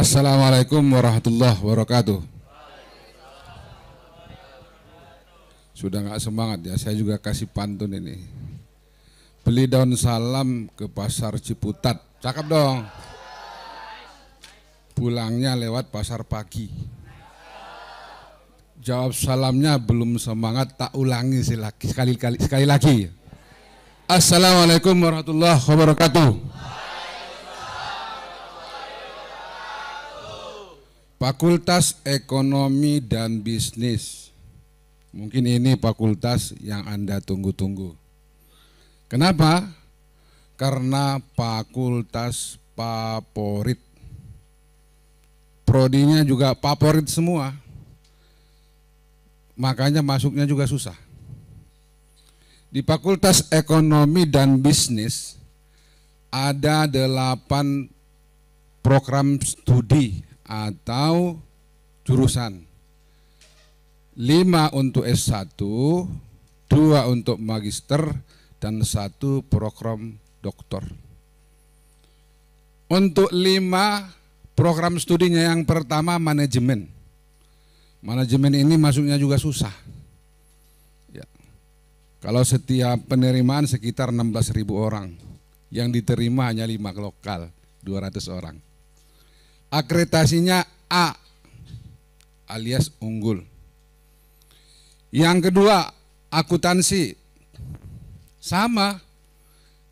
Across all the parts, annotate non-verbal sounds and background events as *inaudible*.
Assalamualaikum warahmatullahi wabarakatuh. Sudah nggak semangat ya, saya juga kasih pantun ini. Beli daun salam ke pasar Ciputat, cakep dong. Pulangnya lewat pasar pagi. Jawab salamnya belum semangat, tak ulangi sekali, sekali, sekali lagi. Assalamualaikum warahmatullahi wabarakatuh. Fakultas Ekonomi dan Bisnis. Mungkin ini fakultas yang Anda tunggu-tunggu. Kenapa? Karena fakultas favorit. Prodinya juga favorit semua. Makanya masuknya juga susah. Di Fakultas Ekonomi dan Bisnis ada delapan program studi atau jurusan. Lima untuk S1, dua untuk magister, dan satu program doktor. Untuk lima program studinya yang pertama manajemen. Manajemen ini masuknya juga susah. Ya. Kalau setiap penerimaan sekitar 16 ribu orang, yang diterima hanya lima lokal, 200 orang akreditasinya A alias unggul. Yang kedua, akuntansi. Sama.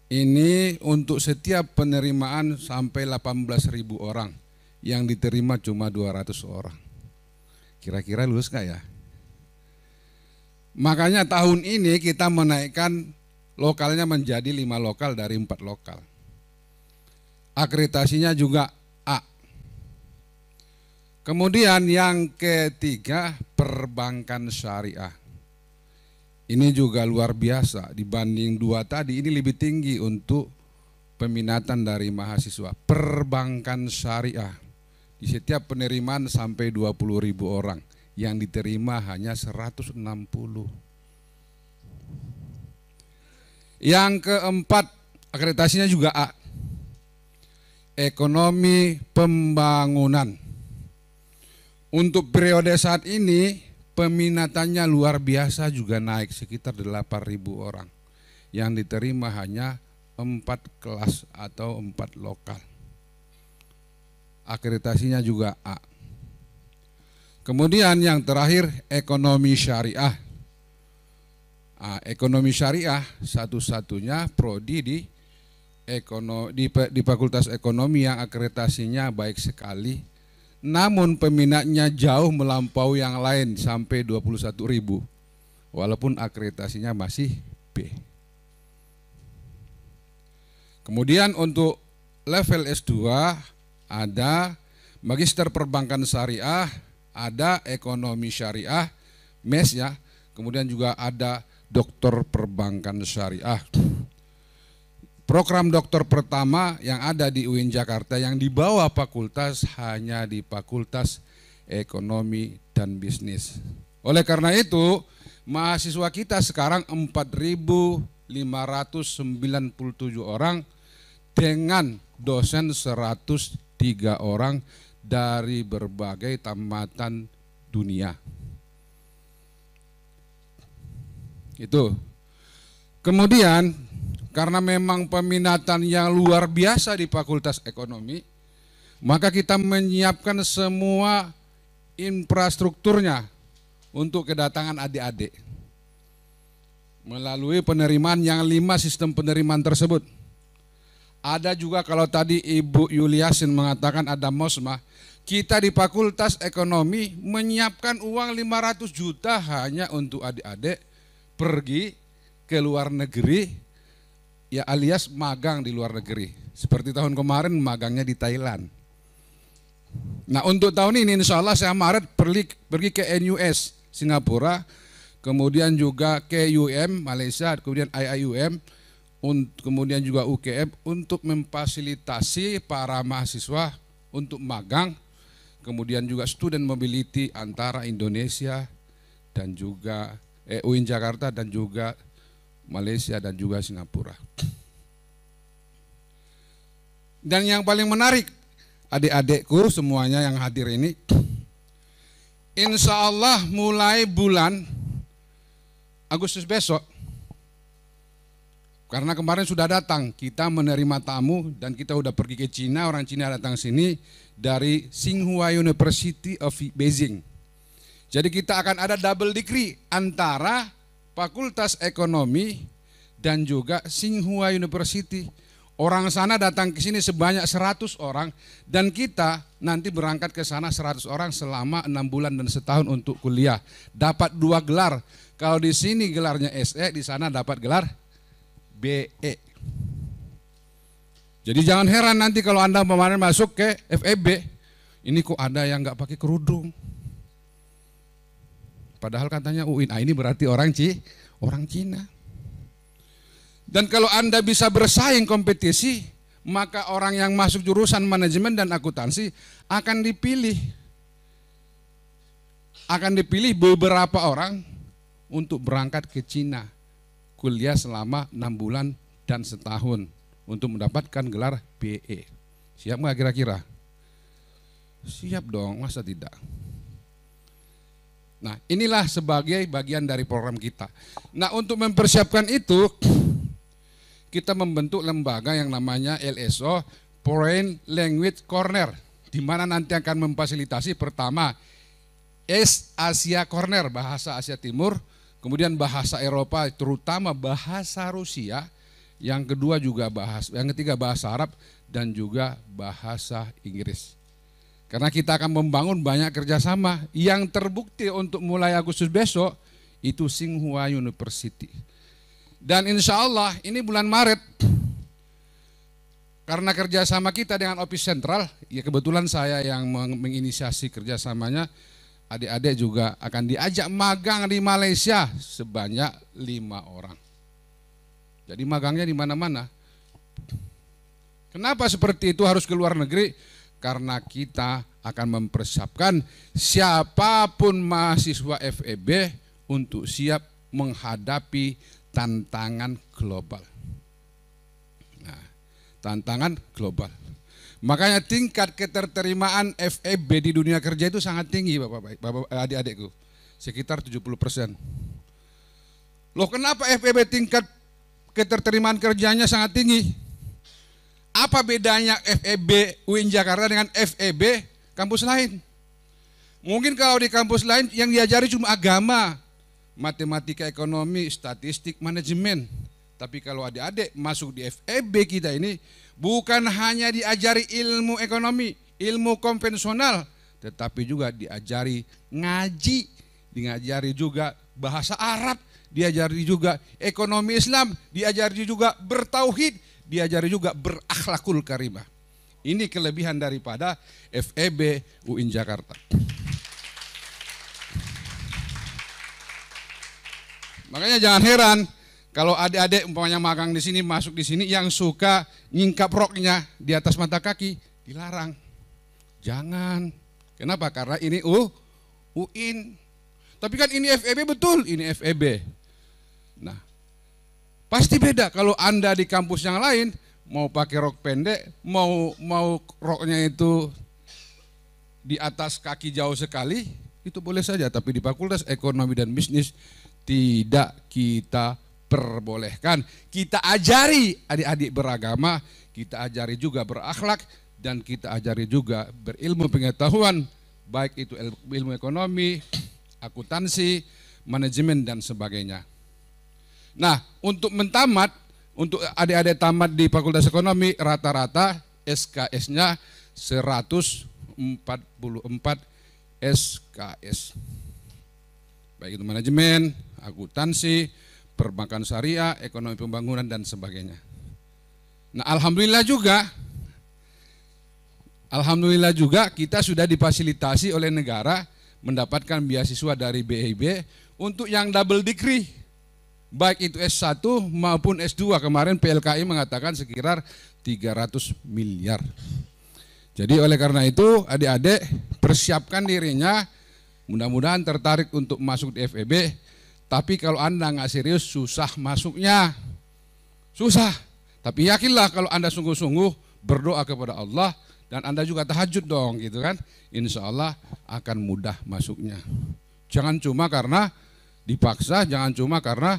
Ini untuk setiap penerimaan sampai 18.000 orang. Yang diterima cuma 200 orang. Kira-kira lulus gak ya? Makanya tahun ini kita menaikkan lokalnya menjadi lima lokal dari empat lokal. Akreditasinya juga Kemudian yang ketiga perbankan syariah. Ini juga luar biasa dibanding dua tadi ini lebih tinggi untuk peminatan dari mahasiswa. Perbankan syariah di setiap penerimaan sampai 20 ribu orang yang diterima hanya 160. Yang keempat akreditasinya juga A. Ekonomi pembangunan untuk periode saat ini peminatannya luar biasa juga naik sekitar 8.000 orang. Yang diterima hanya empat kelas atau empat lokal. Akreditasinya juga A. Kemudian yang terakhir ekonomi syariah. Nah, ekonomi syariah satu-satunya prodi di ekono, di, di Fakultas Ekonomi yang akreditasinya baik sekali namun peminatnya jauh melampaui yang lain sampai 21 ribu. Walaupun akreditasinya masih B. Kemudian untuk level S2 ada Magister Perbankan Syariah, ada Ekonomi Syariah, MES ya, kemudian juga ada Dokter Perbankan Syariah. Program dokter pertama yang ada di UIN Jakarta yang dibawa fakultas hanya di Fakultas Ekonomi dan Bisnis. Oleh karena itu, mahasiswa kita sekarang 4.597 orang dengan dosen 103 orang dari berbagai tamatan dunia. Itu. Kemudian karena memang peminatan yang luar biasa di Fakultas Ekonomi, maka kita menyiapkan semua infrastrukturnya untuk kedatangan adik-adik. Melalui penerimaan yang lima sistem penerimaan tersebut. Ada juga kalau tadi Ibu Yuliasin mengatakan ada MOSMA, kita di Fakultas Ekonomi menyiapkan uang 500 juta hanya untuk adik-adik pergi ke luar negeri ya alias magang di luar negeri. Seperti tahun kemarin magangnya di Thailand. Nah untuk tahun ini insya Allah saya Maret pergi, pergi ke NUS Singapura, kemudian juga ke UM Malaysia, kemudian IIUM, kemudian juga UKM untuk memfasilitasi para mahasiswa untuk magang, kemudian juga student mobility antara Indonesia dan juga eh, UIN Jakarta dan juga Malaysia dan juga Singapura. Dan yang paling menarik adik-adikku semuanya yang hadir ini, insya Allah mulai bulan Agustus besok, karena kemarin sudah datang, kita menerima tamu dan kita udah pergi ke Cina, orang Cina datang sini dari Tsinghua University of Beijing. Jadi kita akan ada double degree antara Fakultas Ekonomi dan juga Tsinghua University Orang sana datang ke sini sebanyak 100 orang dan kita nanti berangkat ke sana 100 orang selama enam bulan dan setahun untuk kuliah. Dapat dua gelar. Kalau di sini gelarnya SE, di sana dapat gelar BE. Jadi jangan heran nanti kalau Anda kemarin masuk ke FEB, ini kok ada yang nggak pakai kerudung. Padahal katanya UIN, ah ini berarti orang Ci, orang Cina. Dan kalau Anda bisa bersaing kompetisi, maka orang yang masuk jurusan manajemen dan akuntansi akan dipilih. Akan dipilih beberapa orang untuk berangkat ke Cina. Kuliah selama enam bulan dan setahun untuk mendapatkan gelar BE. Siap nggak kira-kira? Siap dong, masa tidak? Nah, inilah sebagai bagian dari program kita. Nah, untuk mempersiapkan itu, *clears throat* kita membentuk lembaga yang namanya LSO Foreign Language Corner di mana nanti akan memfasilitasi pertama East Asia Corner bahasa Asia Timur, kemudian bahasa Eropa terutama bahasa Rusia, yang kedua juga bahasa yang ketiga bahasa Arab dan juga bahasa Inggris. Karena kita akan membangun banyak kerjasama yang terbukti untuk mulai Agustus besok itu Tsinghua University. Dan insya Allah ini bulan Maret, karena kerjasama kita dengan Office Sentral, ya kebetulan saya yang menginisiasi kerjasamanya, adik-adik juga akan diajak magang di Malaysia sebanyak lima orang. Jadi magangnya di mana-mana. Kenapa seperti itu harus ke luar negeri? Karena kita akan mempersiapkan siapa pun mahasiswa FEB untuk siap menghadapi tantangan global. Nah, tantangan global. Makanya tingkat keterterimaan FEB di dunia kerja itu sangat tinggi Bapak, Bapak adik-adikku. Sekitar 70 persen. Loh kenapa FEB tingkat keterterimaan kerjanya sangat tinggi? Apa bedanya FEB UIN Jakarta dengan FEB kampus lain? Mungkin kalau di kampus lain yang diajari cuma agama, matematika ekonomi, statistik, manajemen. Tapi kalau adik-adik masuk di FEB kita ini bukan hanya diajari ilmu ekonomi, ilmu konvensional, tetapi juga diajari ngaji, diajari juga bahasa Arab, diajari juga ekonomi Islam, diajari juga bertauhid, diajari juga berakhlakul karimah. Ini kelebihan daripada FEB UIN Jakarta. Makanya jangan heran kalau adik-adik umpamanya magang di sini masuk di sini yang suka nyingkap roknya di atas mata kaki dilarang. Jangan. Kenapa? Karena ini U UIN. Tapi kan ini FEB betul, ini FEB. Nah, pasti beda kalau Anda di kampus yang lain mau pakai rok pendek, mau mau roknya itu di atas kaki jauh sekali, itu boleh saja. Tapi di Fakultas Ekonomi dan Bisnis tidak kita perbolehkan. Kita ajari adik-adik beragama, kita ajari juga berakhlak, dan kita ajari juga berilmu pengetahuan, baik itu ilmu ekonomi, akuntansi, manajemen, dan sebagainya. Nah, untuk mentamat, untuk adik-adik tamat di Fakultas Ekonomi, rata-rata SKS-nya 144 SKS. Baik itu manajemen, akuntansi, perbankan syariah, ekonomi pembangunan dan sebagainya. Nah, alhamdulillah juga alhamdulillah juga kita sudah difasilitasi oleh negara mendapatkan beasiswa dari BIB untuk yang double degree baik itu S1 maupun S2 kemarin PLKI mengatakan sekitar 300 miliar. Jadi oleh karena itu adik-adik persiapkan dirinya mudah-mudahan tertarik untuk masuk di FEB tapi kalau Anda nggak serius, susah masuknya. Susah. Tapi yakinlah kalau Anda sungguh-sungguh berdoa kepada Allah dan Anda juga tahajud dong gitu kan. Insya Allah akan mudah masuknya. Jangan cuma karena dipaksa, jangan cuma karena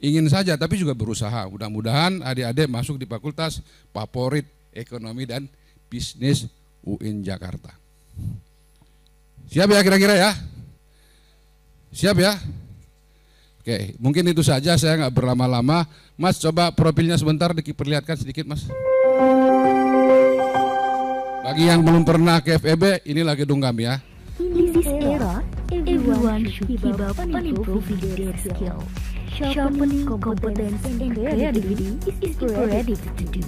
ingin saja, tapi juga berusaha. Mudah-mudahan adik-adik masuk di fakultas favorit ekonomi dan bisnis UIN Jakarta. Siap ya kira-kira ya? Siap ya? Oke, mungkin itu saja saya nggak berlama-lama. Mas coba profilnya sebentar diperlihatkan sedikit mas. Bagi yang belum pernah ke FEB, ini lagi gedung kami ya. In this era, everyone should keep up on improving their skill. Sharpening competence and creativity is imperative to do.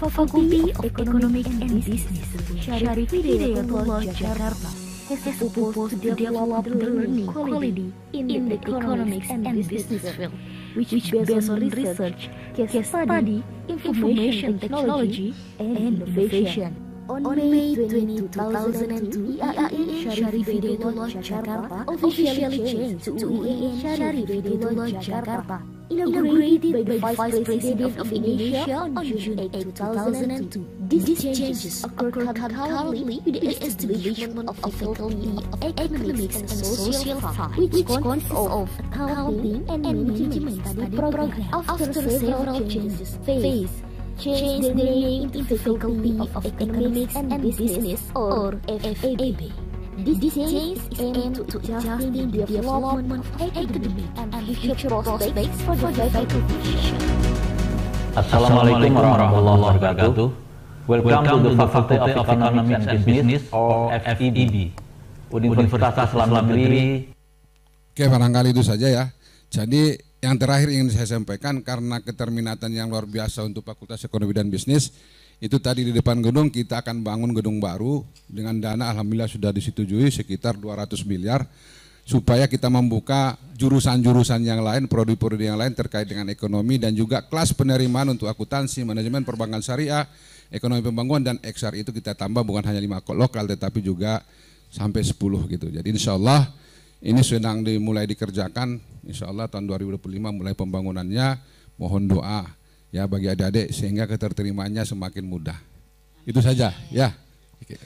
Faculty of Economics and Business, Syarif Hidayatullah Jakarta, has a purpose to develop the learning quality in the economics and business field, which is based on research, case study, information technology, and innovation. On May 20, 2002, IAIN Syarif Hidayatullah Jakarta officially changed to UIN Syarif Hidayatullah Jakarta, inaugurated by the Vice President of Indonesia on June 8, 2002. These changes occurred concurrently with the establishment of the Faculty of Economics and Social Science, which consists of accounting and management study program. After several changes, phase change the name into Faculty of Economics and Business or FAB. This change is aimed to adjusting the development of academic and future prospects for the faculty. Assalamualaikum warahmatullahi wabarakatuh. Welcome, to the Faculty of Economics and Business or FEB, Universitas Islam Negeri. Oke, barangkali itu saja ya. Jadi yang terakhir ingin saya sampaikan karena keterminatan yang luar biasa untuk Fakultas Ekonomi dan Bisnis itu tadi di depan gedung kita akan bangun gedung baru dengan dana alhamdulillah sudah disetujui sekitar 200 miliar supaya kita membuka jurusan-jurusan yang lain, prodi-prodi yang lain terkait dengan ekonomi dan juga kelas penerimaan untuk akuntansi, manajemen perbankan syariah, ekonomi pembangunan dan XR itu kita tambah bukan hanya lima lokal tetapi juga sampai 10 gitu. Jadi insya Allah ini sedang dimulai dikerjakan, insya Allah tahun 2025 mulai pembangunannya, mohon doa ya bagi adik-adik sehingga keterterimaannya semakin mudah. Itu saja ya. Oke.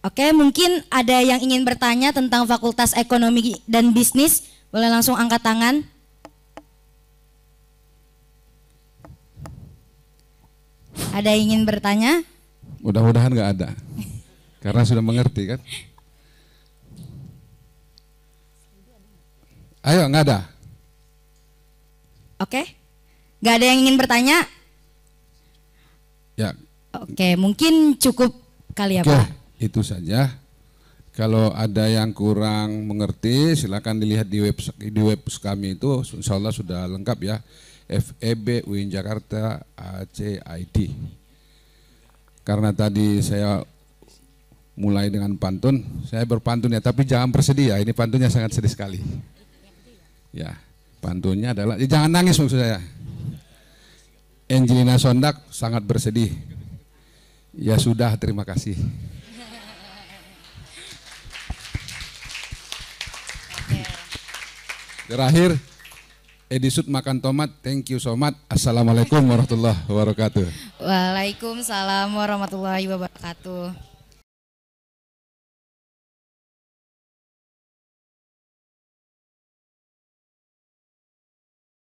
Oke, mungkin ada yang ingin bertanya tentang Fakultas Ekonomi dan Bisnis, boleh langsung angkat tangan. Ada yang ingin bertanya? Mudah-mudahan nggak ada, karena sudah mengerti kan. Ayo, nggak ada. Oke, nggak ada yang ingin bertanya? Ya. Oke, mungkin cukup kali ya Oke, Pak. itu saja. Kalau ada yang kurang mengerti, silakan dilihat di web di web kami itu, insya Allah sudah lengkap ya. FEB UIN Jakarta ACID. Karena tadi saya mulai dengan pantun, saya berpantun ya, tapi jangan bersedih ya, ini pantunnya sangat sedih sekali. Ya, pantunnya adalah, ya jangan nangis maksud saya. Angelina Sondak sangat bersedih. Ya sudah, terima kasih. Terakhir, Edisut makan tomat, thank you so much. Assalamualaikum warahmatullahi wabarakatuh. Waalaikumsalam warahmatullahi wabarakatuh.